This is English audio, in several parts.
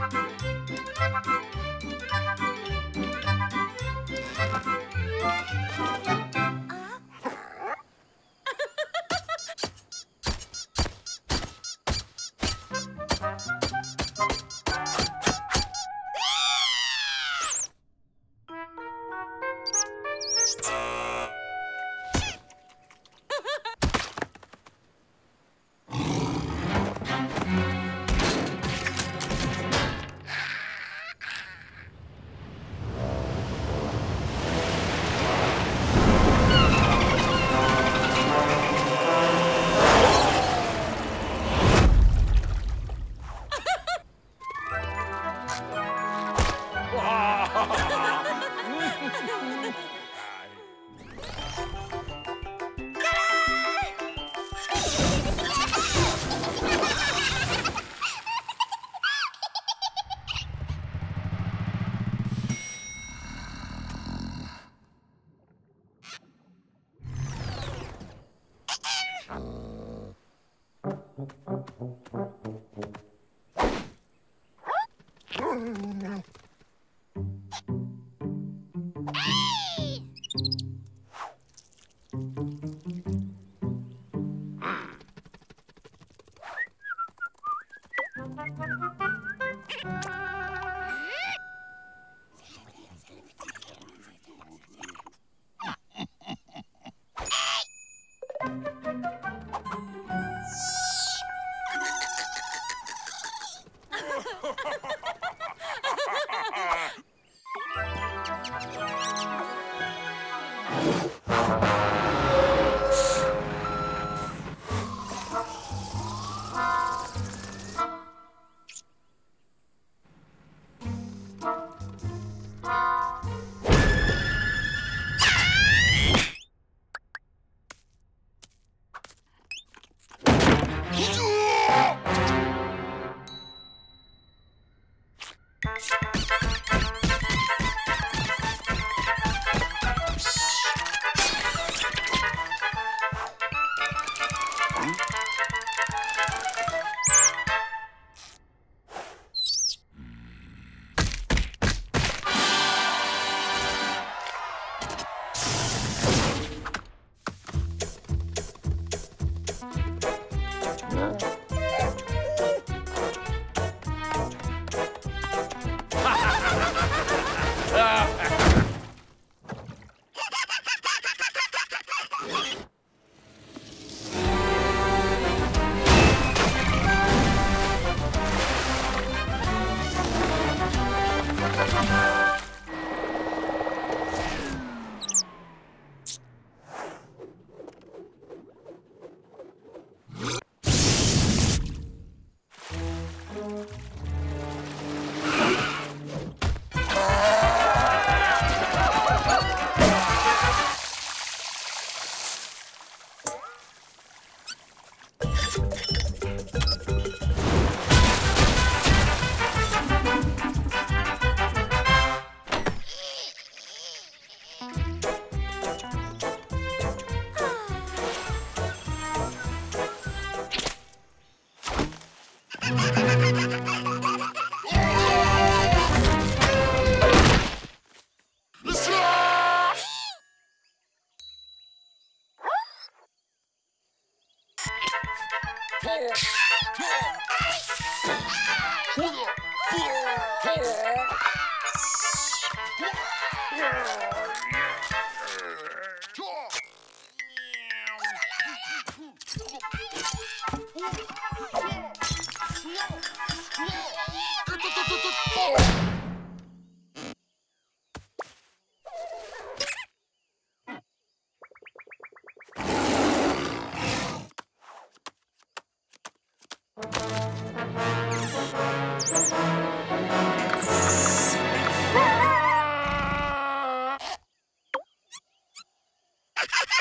どこだ?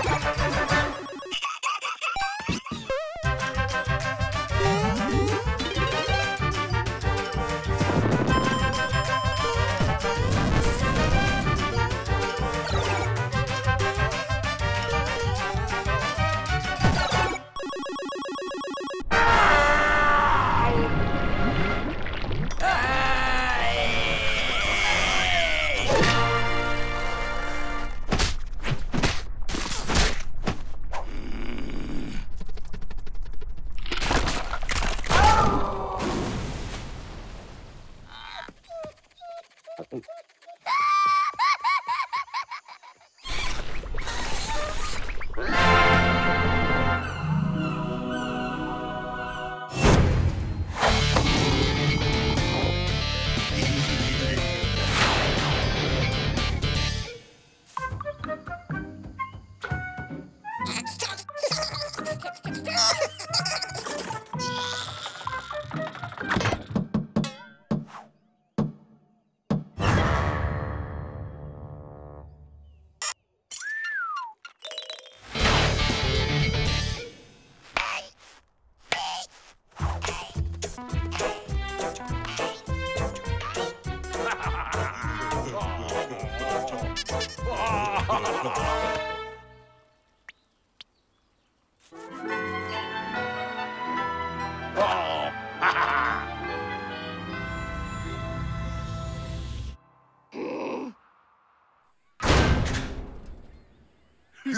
Quack.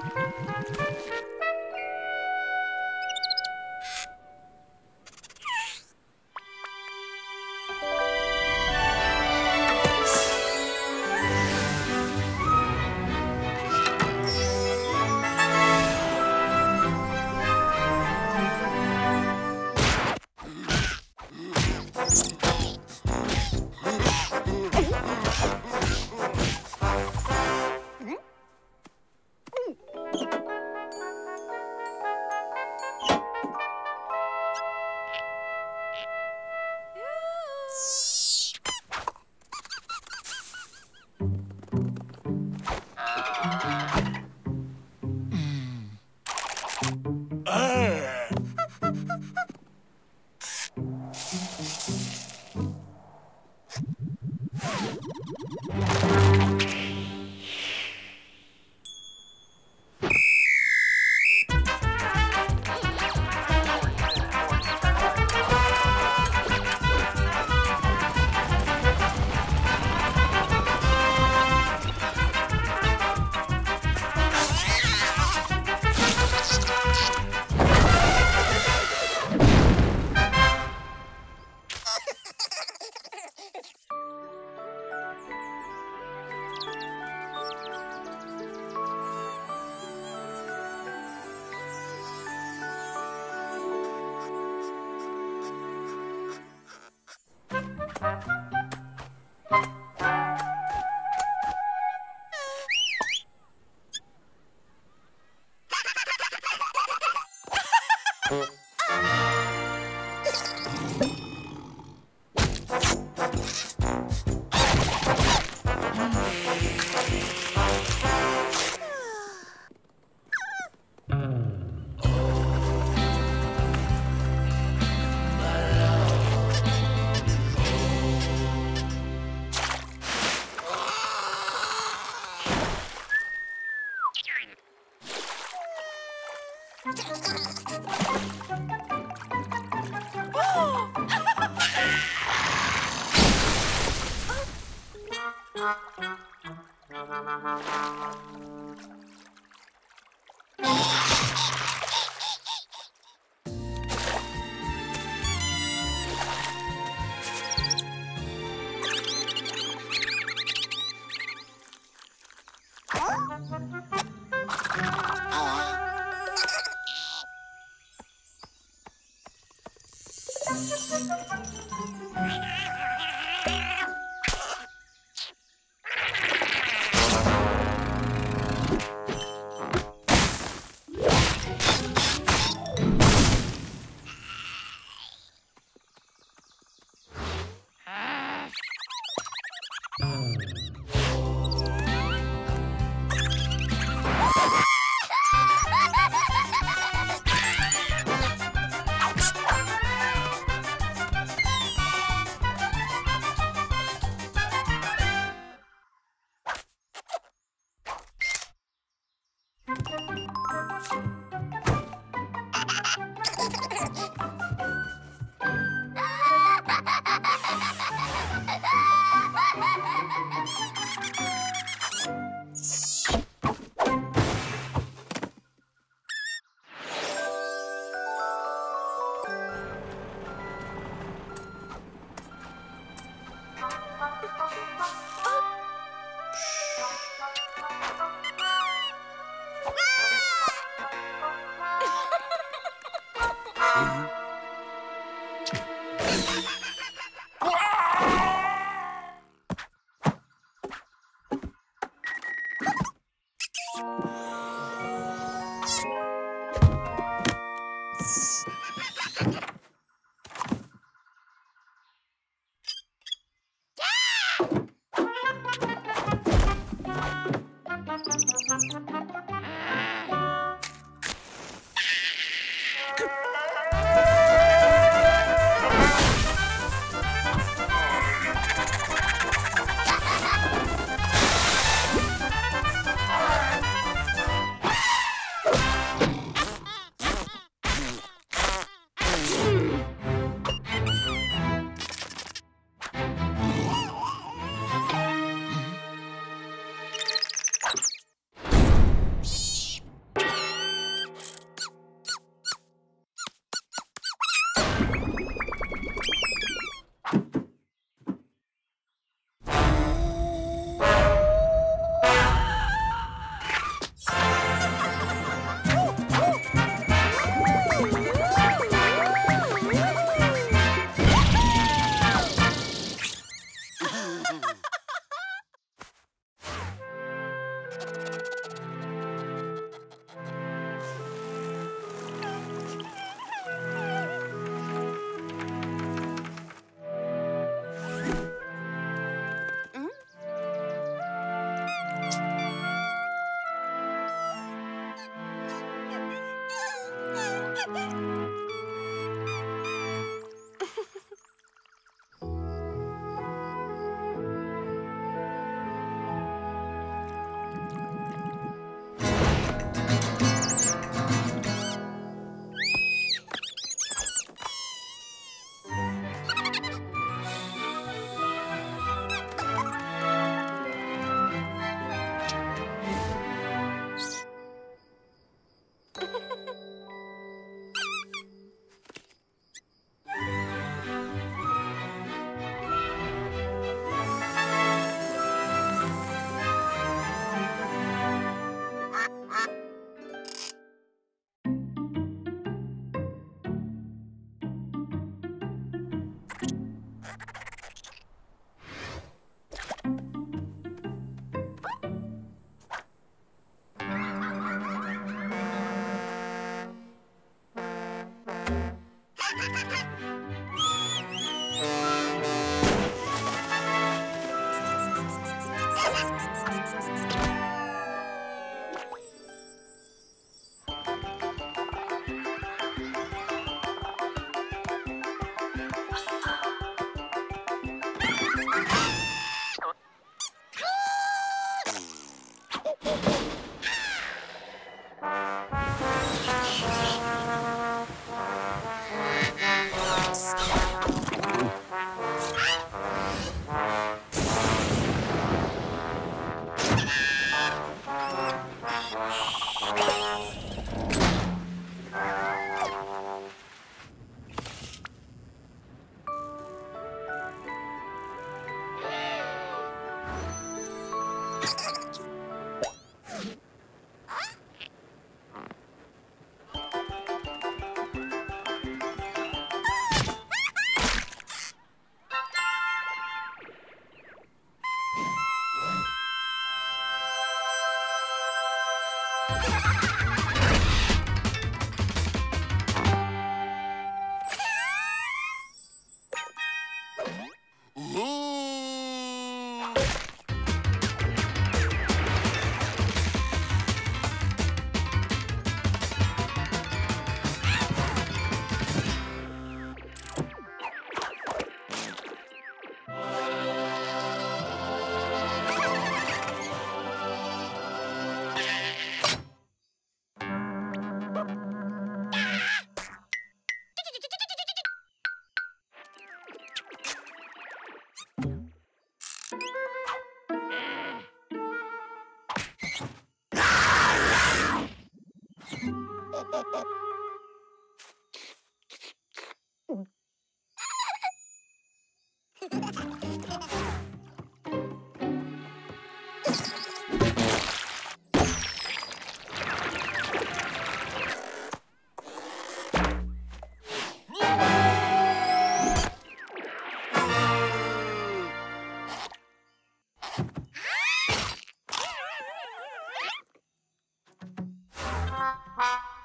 Thank. you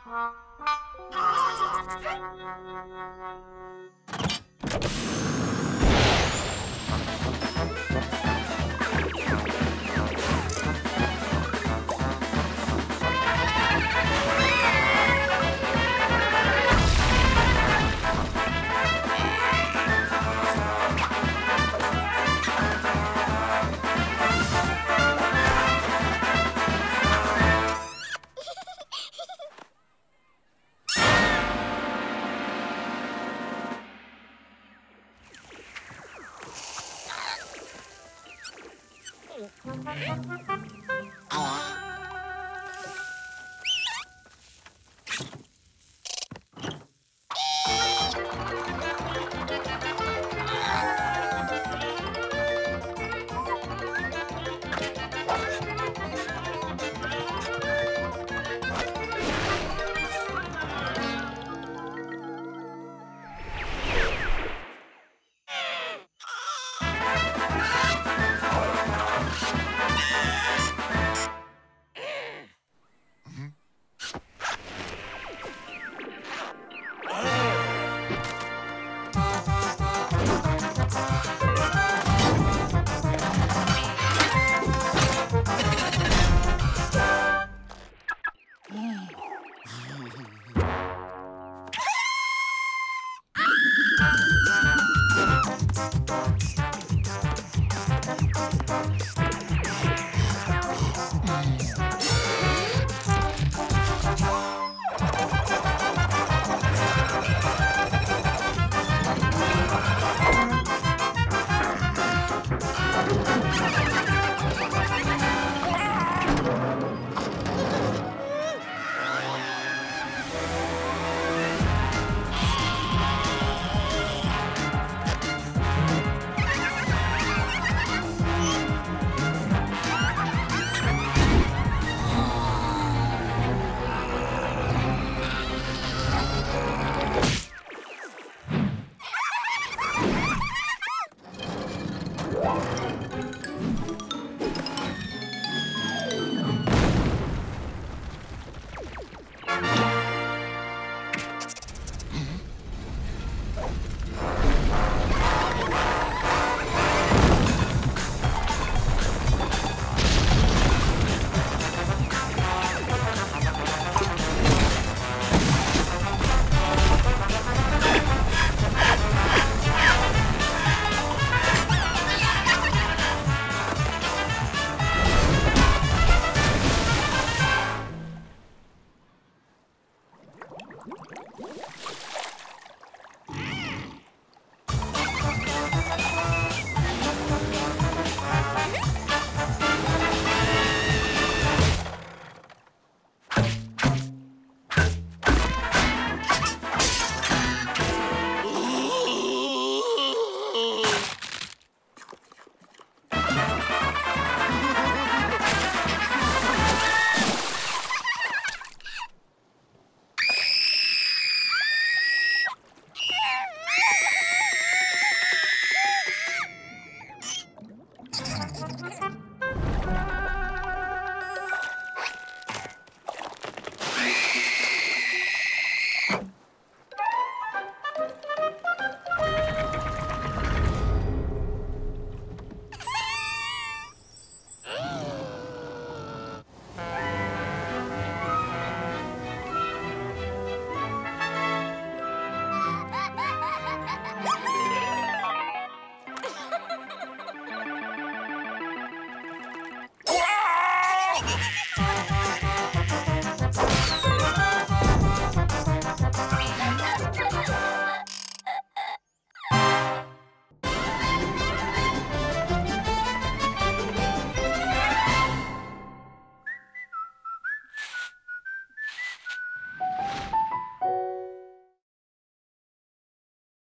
Ah! ハハハハ。